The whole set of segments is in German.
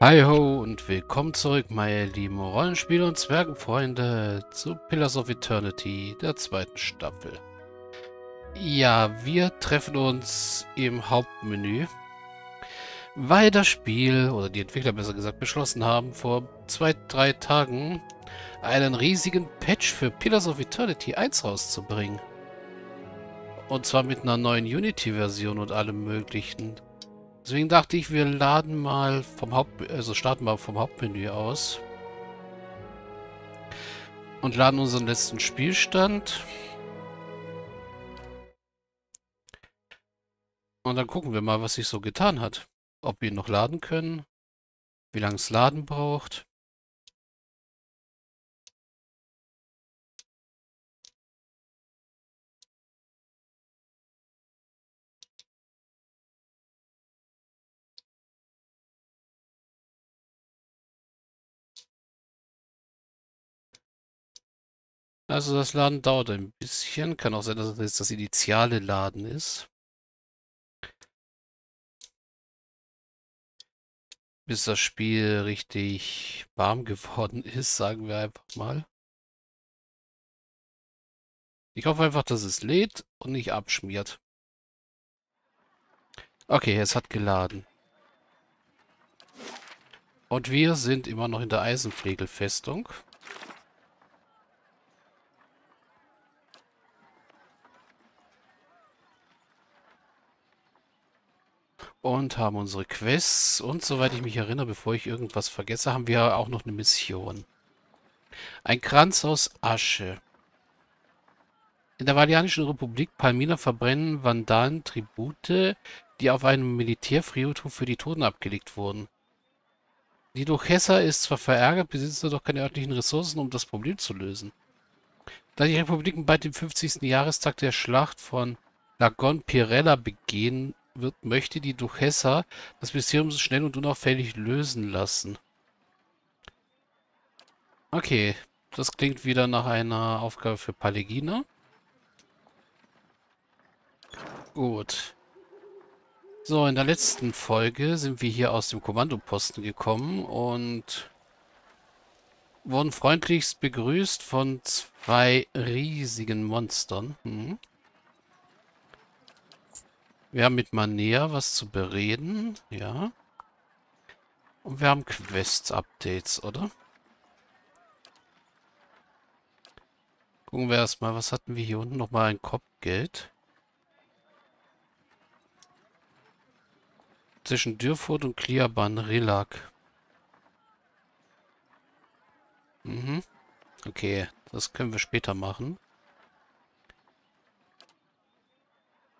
Hi ho und willkommen zurück, meine lieben Rollenspiele und Zwergenfreunde, zu Pillars of Eternity, der zweiten Staffel. Ja, wir treffen uns im Hauptmenü, weil das Spiel, oder die Entwickler besser gesagt, beschlossen haben, vor zwei, drei Tagen einen riesigen Patch für Pillars of Eternity 1 rauszubringen. Und zwar mit einer neuen Unity-Version und allem möglichen. Deswegen dachte ich, wir laden mal vom Haupt... Also starten mal vom Hauptmenü aus. Und laden unseren letzten Spielstand. Und dann gucken wir mal, was sich so getan hat. Ob wir ihn noch laden können. Wie lange es laden braucht. Also das Laden dauert ein bisschen. Kann auch sein, dass das jetzt das initiale Laden ist. Bis das Spiel richtig warm geworden ist, sagen wir einfach mal. Ich hoffe einfach, dass es lädt und nicht abschmiert. Okay, es hat geladen. Und wir sind immer noch in der Eisenflegelfestung. Und haben unsere Quests. Und soweit ich mich erinnere, bevor ich irgendwas vergesse, haben wir auch noch eine Mission. Ein Kranz aus Asche. In der Valianischen Republik Palmina verbrennen Vandalen Tribute, die auf einem Militärfriedhof für die Toten abgelegt wurden. Die Duchessa ist zwar verärgert, besitzt jedoch keine örtlichen Ressourcen, um das Problem zu lösen. Da die Republiken bald den 50. Jahrestag der Schlacht von Lagon Pirella begehen wird, möchte die Duchessa das Mysterium schnell und unauffällig lösen lassen. Okay, das klingt wieder nach einer Aufgabe für Palegina. Gut. So, in der letzten Folge sind wir hier aus dem Kommandoposten gekommen und wurden freundlichst begrüßt von zwei riesigen Monstern. Hm. Wir haben mit Manea was zu bereden, ja. Und wir haben Quest-Updates, oder? Gucken wir erstmal, was hatten wir hier unten? Nochmal ein Kopfgeld. Zwischen Dürfurt und Kliaban Rilak. Mhm. Okay, das können wir später machen.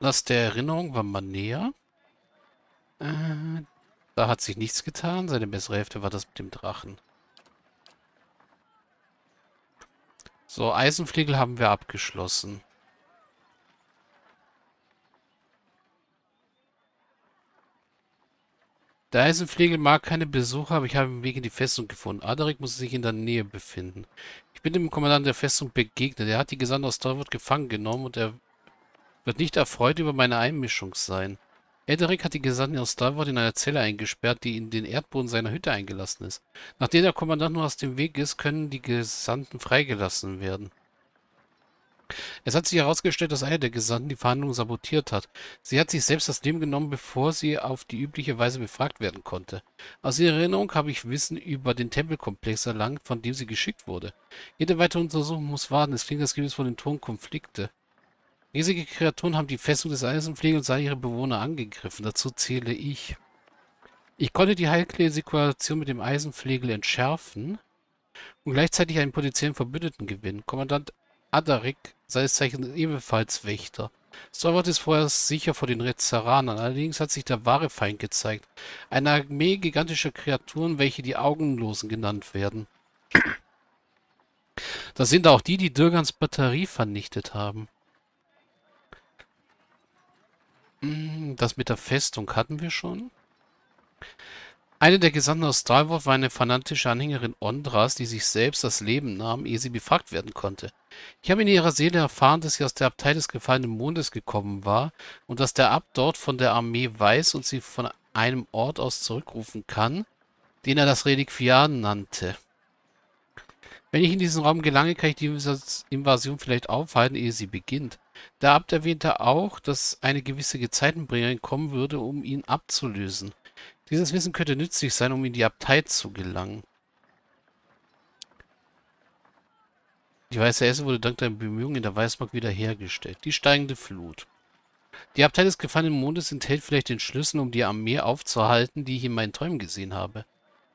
Lass der Erinnerung war man näher. Äh, da hat sich nichts getan. Seine bessere Hälfte war das mit dem Drachen. So, Eisenfliegel haben wir abgeschlossen. Der Eisenfliegel mag keine Besucher, aber ich habe den Weg in die Festung gefunden. Adarik muss sich in der Nähe befinden. Ich bin dem Kommandanten der Festung begegnet. Er hat die Gesandte aus Torwood gefangen genommen und er wird nicht erfreut über meine Einmischung sein. Ederic hat die Gesandten aus Starward in einer Zelle eingesperrt, die in den Erdboden seiner Hütte eingelassen ist. Nachdem der Kommandant nur aus dem Weg ist, können die Gesandten freigelassen werden. Es hat sich herausgestellt, dass einer der Gesandten die Verhandlungen sabotiert hat. Sie hat sich selbst das Leben genommen, bevor sie auf die übliche Weise befragt werden konnte. Aus ihrer Erinnerung habe ich Wissen über den Tempelkomplex erlangt, von dem sie geschickt wurde. Jede weitere Untersuchung muss warten. Es klingt, als gibt es von den Toren Konflikte. Riesige Kreaturen haben die Festung des Eisenflegels und ihre Bewohner angegriffen. Dazu zähle ich. Ich konnte die heikle Situation mit dem Eisenflegel entschärfen und gleichzeitig einen potenziellen Verbündeten gewinnen. Kommandant Adarik, seines Zeichens ebenfalls Wächter. Storwart ist vorher sicher vor den Rezaranern, allerdings hat sich der wahre Feind gezeigt. Eine Armee gigantischer Kreaturen, welche die Augenlosen genannt werden. Das sind auch die, die Dürgans Batterie vernichtet haben. Hm, das mit der Festung hatten wir schon. Eine der Gesandten aus Stalwart war eine fanatische Anhängerin Ondras, die sich selbst das Leben nahm, ehe sie befragt werden konnte. Ich habe in ihrer Seele erfahren, dass sie aus der Abtei des gefallenen Mondes gekommen war und dass der Abt dort von der Armee weiß und sie von einem Ort aus zurückrufen kann, den er das Reliquiar nannte. Wenn ich in diesen Raum gelange, kann ich die Invasion vielleicht aufhalten, ehe sie beginnt. Der Abt erwähnte auch, dass eine gewisse Gezeitenbringerin kommen würde, um ihn abzulösen. Dieses Wissen könnte nützlich sein, um in die Abtei zu gelangen. Die Weiße Esse wurde dank deiner Bemühungen in der Weißmark wiederhergestellt. Die steigende Flut. Die Abtei des gefallenen Mondes enthält vielleicht den Schlüssel, um die Armee aufzuhalten, die ich in meinen Träumen gesehen habe.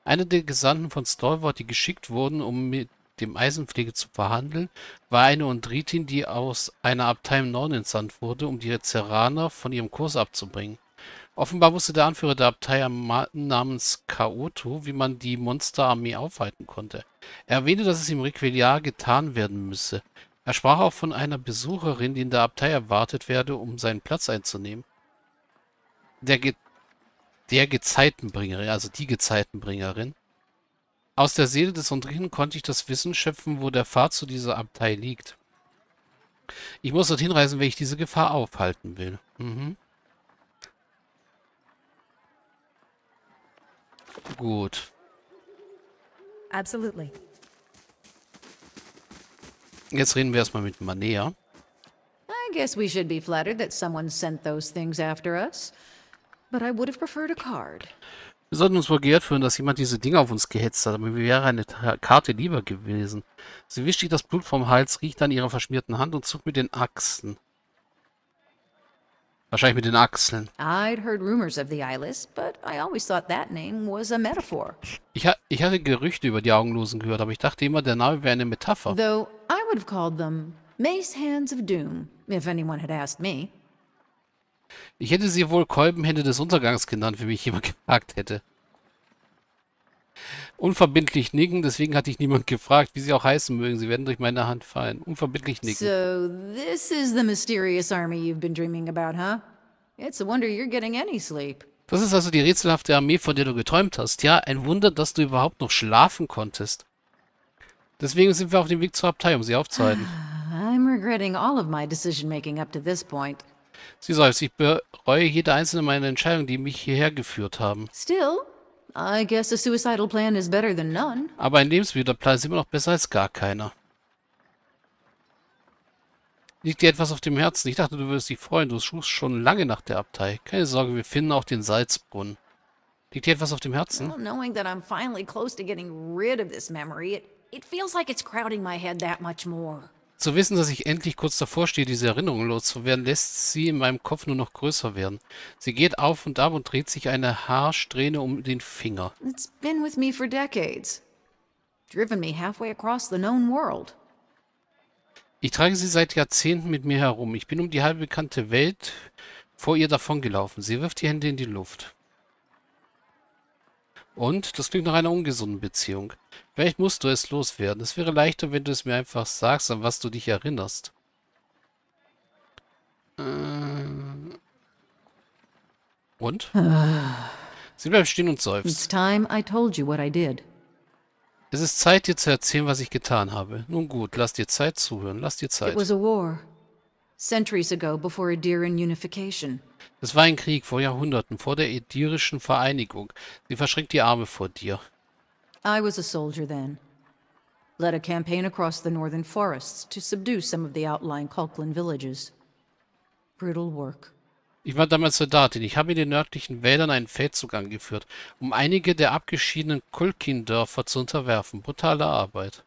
Einer der Gesandten von Stalwart, die geschickt wurden, um mit dem Eisenpflege zu verhandeln, war eine Undritin, die aus einer Abtei im Norden entsandt wurde, um die Zeraner von ihrem Kurs abzubringen. Offenbar wusste der Anführer der Abtei namens Kaoto, wie man die Monsterarmee aufhalten konnte. Er erwähnte, dass es im Requiliar getan werden müsse. Er sprach auch von einer Besucherin, die in der Abtei erwartet werde, um seinen Platz einzunehmen. Der, Ge der Gezeitenbringerin, also die Gezeitenbringerin. Aus der Seele des Undrinen konnte ich das Wissen schöpfen, wo der Pfad zu dieser Abtei liegt. Ich muss dorthin reisen, wenn ich diese Gefahr aufhalten will. Mhm. Gut. Absolutely. Jetzt reden wir erstmal mit Manea. I guess we should be flattered that someone sent those things after us. But I would have preferred a card. Wir sollten uns wohl geehrt fühlen, dass jemand diese Dinge auf uns gehetzt hat, aber mir wäre eine Karte lieber gewesen. Sie wischt sich das Blut vom Hals, riecht an ihrer verschmierten Hand und zuckt mit den Achsen. Wahrscheinlich mit den Achseln. I'd heard rumors of the eyeless, but I always thought that name was a metaphor. Ich, ha ich hatte Gerüchte über die Augenlosen gehört, aber ich dachte immer, der Name wäre eine Metapher. Though I would have called them Mace Hands of Doom, if anyone had asked me. Ich hätte sie wohl Kolbenhände des Untergangs genannt, wenn mich jemand gefragt hätte. Unverbindlich nicken, deswegen hatte ich niemand gefragt, wie sie auch heißen mögen. Sie werden durch meine Hand fallen. Unverbindlich nicken. So, this is the mysterious army you've been dreaming about, huh? It's a wonder you're getting any sleep. Das ist also die rätselhafte Armee, von der du geträumt hast. Ja, ein Wunder, dass du überhaupt noch schlafen konntest. Deswegen sind wir auf dem Weg zur Abtei, um sie aufzuhalten. I'm regretting all of my decision making up to this point. Sie seufzt, ich bereue jede einzelne meiner Entscheidungen, die mich hierher geführt haben. Still, I guess a suicidal plan is better than none. Aber ein Lebenswiederplan ist immer noch besser als gar keiner. Liegt dir etwas auf dem Herzen? Ich dachte, du würdest dich freuen. Du suchst schon lange nach der Abtei. Keine Sorge, wir finden auch den Salzbrunnen. Liegt dir etwas auf dem Herzen? Well, knowing that I'm finally close to getting rid of this memory, it, it feels like it's crowding my head that much more. Zu wissen, dass ich endlich kurz davor stehe, diese Erinnerung loszuwerden, lässt sie in meinem Kopf nur noch größer werden. Sie geht auf und ab und dreht sich eine Haarsträhne um den Finger. It's been with me for decades. Driven me halfway across the known world. Ich trage sie seit Jahrzehnten mit mir herum. Ich bin um die halbe bekannte Welt vor ihr davongelaufen. Sie wirft die Hände in die Luft. Und? Das klingt nach einer ungesunden Beziehung. Vielleicht musst du es loswerden. Es wäre leichter, wenn du es mir einfach sagst, an was du dich erinnerst. Äh und? Sie bleibt stehen und seufzt. Es ist Zeit, dir zu erzählen, was ich getan habe. Nun gut, lass dir Zeit zuhören. Lass dir It Zeit. was a war. Centuries ago, before Adiran unification. Es war ein Krieg vor Jahrhunderten, vor der edirischen Vereinigung. Sie verschränkt die Arme vor dir. I was a soldier then. Led a campaign across the northern forests to subdue some of the outlying Kulklan villages. Brutal work. Ich war damals Soldatin. Ich habe in den nördlichen Wäldern einen Feldzug angeführt, um einige der abgeschiedenen Kulkin-Dörfer zu unterwerfen. Brutale Arbeit.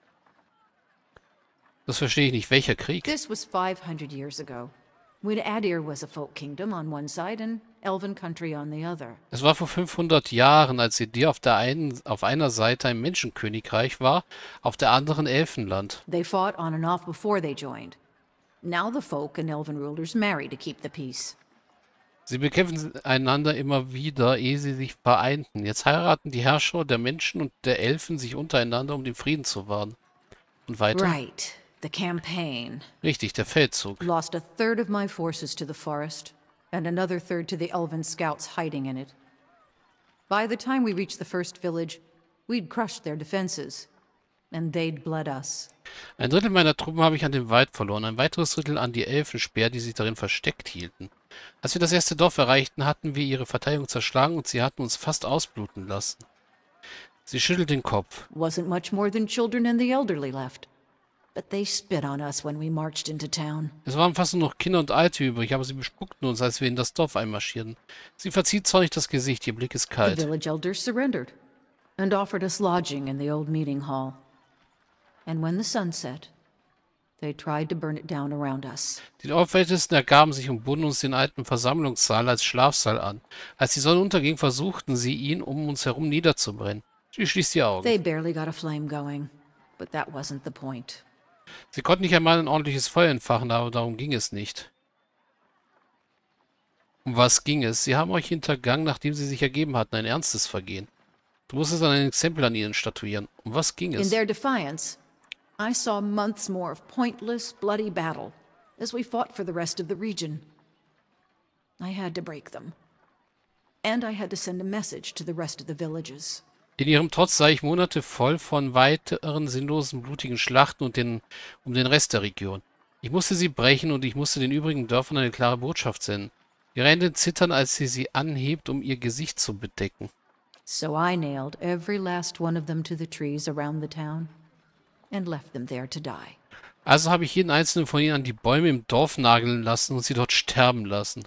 Das verstehe ich nicht. Welcher Krieg? This was 500 years ago, when Adir was a folk kingdom on one side and elven country on the other. Es war vor 500 Jahren, als Edir auf, der einen, auf einer Seite ein Menschenkönigreich war, auf der anderen Elfenland. They fought on and off before they joined. Now the folk and elven rulers marry to keep the peace. Sie bekämpfen einander immer wieder, ehe sie sich vereinten. Jetzt heiraten die Herrscher der Menschen und der Elfen sich untereinander, um den Frieden zu wahren. Und weiter? Right. The campaign. Richtig, der Feldzug. Lost a third of my forces to the forest, and another third to the elven scouts hiding in it. By the time we reached the first village, we'd crushed their defenses, and they'd bled us. Ein Drittel meiner Truppen habe ich an den Wald verloren, ein weiteres Drittel an die Elfenspeer, die sich darin versteckt hielten. Als wir das erste Dorf erreichten, hatten wir ihre Verteidigung zerschlagen und sie hatten uns fast ausbluten lassen. Sie schüttelt den Kopf. Wasn't much more than children and the elderly left. But they spit on us when we marched into town. Es waren fast nur noch Kinder und Alte übrig, aber sie bespuckten uns, als wir in das Dorf einmarschierten. Sie verzieht zornig das Gesicht, ihr Blick ist The kalt. village elders surrendered and offered us lodging in the old meeting hall. And when the sun set, they tried to burn it down around us. Die Dorfältesten ergaben sich und boten uns den alten Versammlungssaal als Schlafsaal an. Als die Sonne unterging, versuchten sie, ihn um uns herum niederzubrennen. Sie schließt die Augen. They barely got a flame going, but that wasn't the point. Sie konnten nicht einmal ein ordentliches Feuer entfachen, aber darum ging es nicht. Um was ging es? Sie haben euch hintergangen, nachdem sie sich ergeben hatten, ein ernstes Vergehen. Du musstest ein Exempel an ihnen statuieren. Um was ging In es? their defiance, I saw months more of pointless, bloody battle as we fought for the rest of the region. I had to break them. And I had to send a message to the rest of the villages. In ihrem Trotz sah ich Monate voll von weiteren sinnlosen, blutigen Schlachten und den, um den Rest der Region. Ich musste sie brechen und ich musste den übrigen Dörfern eine klare Botschaft senden. Ihre Hände zittern, als sie sie anhebt, um ihr Gesicht zu bedecken. So I nailed every last one of them to the trees around the town and left them there to die. Also habe ich jeden einzelnen von ihnen an die Bäume im Dorf nageln lassen und sie dort sterben lassen.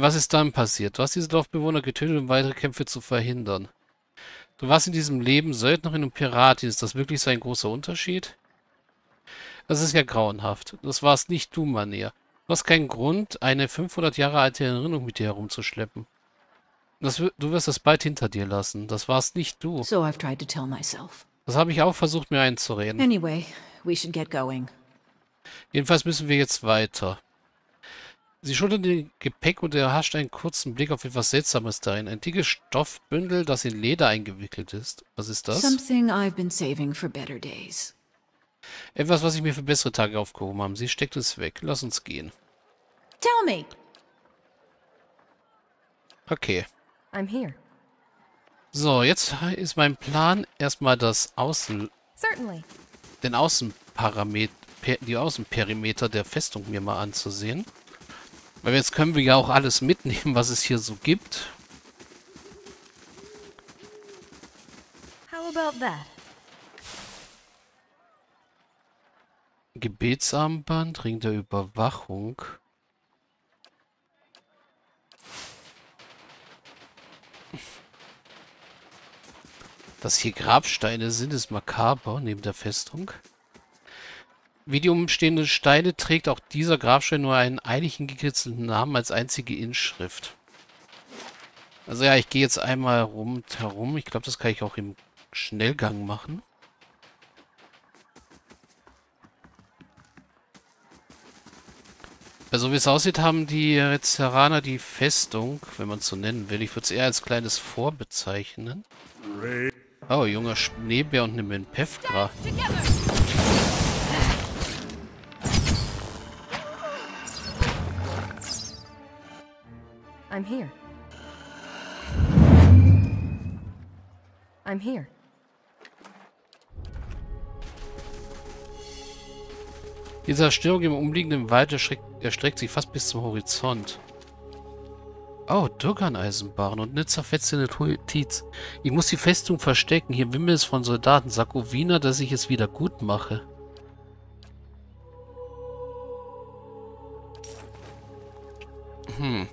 Was ist dann passiert? Du hast diese Dorfbewohner getötet, um weitere Kämpfe zu verhindern. Du warst in diesem Leben Söldnerin und Piratin. Ist das wirklich so ein großer Unterschied? Das ist ja grauenhaft. Das warst nicht du, Manier. Du hast keinen Grund, eine 500 Jahre alte Erinnerung mit dir herumzuschleppen. Das, du wirst es bald hinter dir lassen. Das warst nicht du. So I've tried to tell myself. Das habe ich auch versucht, mir einzureden. Anyway, we should get going. Jedenfalls müssen wir jetzt weiter. Sie schultert den Gepäck und erhascht einen kurzen Blick auf etwas Seltsames darin. Ein dickes Stoffbündel, das in Leder eingewickelt ist. Was ist das? Something I've been saving for better days. Etwas, was ich mir für bessere Tage aufgehoben habe. Sie steckt es weg. Lass uns gehen. Tell me! Okay. I'm here. So, jetzt ist mein Plan, erstmal das Außen, Certainly. den Außenparameter, die Außenperimeter der Festung mir mal anzusehen. Weil jetzt können wir ja auch alles mitnehmen, was es hier so gibt. How about that? Gebetsarmband, Ring der Überwachung. Dass hier Grabsteine sind, ist makaber neben der Festung. Wie die umstehenden Steine trägt auch dieser Grabstein nur einen einigen gekritzelten Namen als einzige Inschrift. Also ja, ich gehe jetzt einmal rum herum. Ich glaube, das kann ich auch im Schnellgang machen. Also wie es aussieht, haben die Rezeraner die Festung, wenn man es so nennen will. Ich würde es eher als kleines Vor bezeichnen. Oh, junger Schneebär und eine Menpefgra. I'm here. I'm here. Die Zerstörung im umliegenden Wald erschreckt, erstreckt sich fast bis zum Horizont. Oh, Durgan-Eisenbahn und eine zerfetzte Notiz. Ich muss die Festung verstecken. Hier wimmelt es von Soldaten. Sag Ovina, dass ich es wieder gut mache. Hm.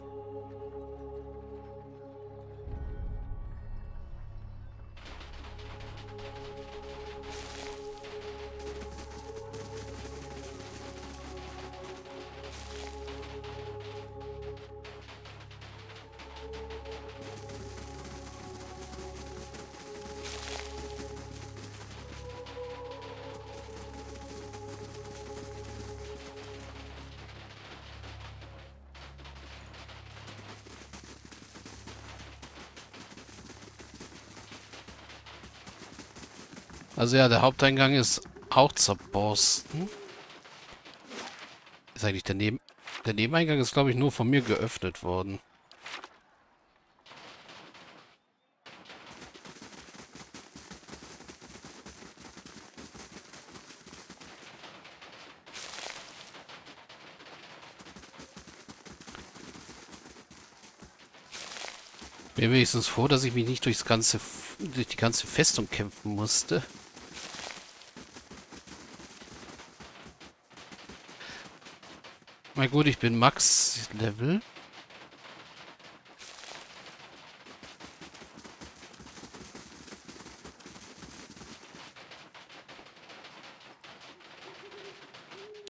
Also ja, der Haupteingang ist auch zerborsten. Ist eigentlich der Neben... Der Nebeneingang ist, glaube ich, nur von mir geöffnet worden. Bin wenigstens froh, dass ich mich nicht durchs ganze, durch die ganze Festung kämpfen musste. Na gut, ich bin Max-Level.